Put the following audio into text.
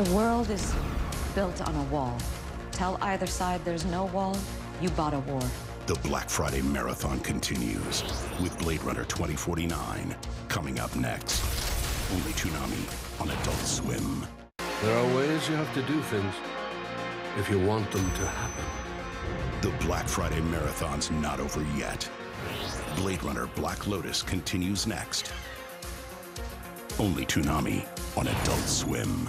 The world is built on a wall. Tell either side there's no wall, you bought a war. The Black Friday Marathon continues with Blade Runner 2049 coming up next. Only Toonami on Adult Swim. There are ways you have to do things if you want them to happen. The Black Friday Marathon's not over yet. Blade Runner Black Lotus continues next. Only Toonami on Adult Swim.